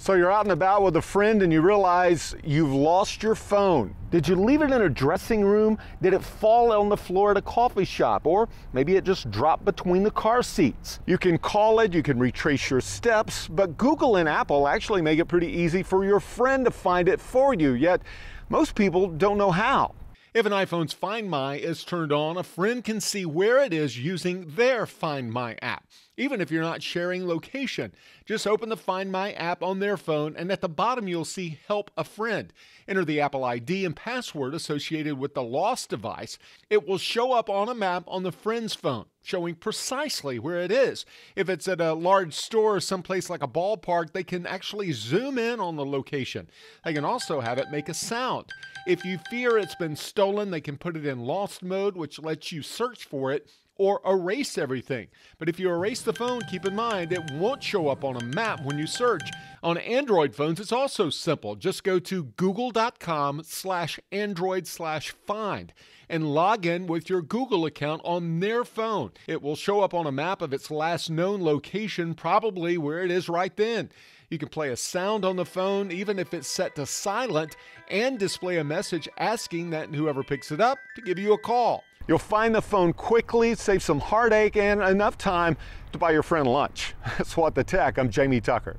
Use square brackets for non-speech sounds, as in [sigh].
So you're out and about with a friend and you realize you've lost your phone. Did you leave it in a dressing room? Did it fall on the floor at a coffee shop? Or maybe it just dropped between the car seats. You can call it, you can retrace your steps, but Google and Apple actually make it pretty easy for your friend to find it for you, yet most people don't know how. If an iPhone's Find My is turned on, a friend can see where it is using their Find My app, even if you're not sharing location. Just open the Find My app on their phone, and at the bottom you'll see Help a Friend. Enter the Apple ID and password associated with the lost device. It will show up on a map on the friend's phone, showing precisely where it is. If it's at a large store or someplace like a ballpark, they can actually zoom in on the location. They can also have it make a sound. If you fear it's been stolen, they can put it in lost mode, which lets you search for it or erase everything. But if you erase the phone, keep in mind it won't show up on a map when you search. On Android phones, it's also simple. Just go to google.com slash android slash find and log in with your Google account on their phone. It will show up on a map of its last known location, probably where it is right then. You can play a sound on the phone, even if it's set to silent, and display a message asking that whoever picks it up to give you a call. You'll find the phone quickly, save some heartache, and enough time to buy your friend lunch. [laughs] That's what the tech. I'm Jamey Tucker.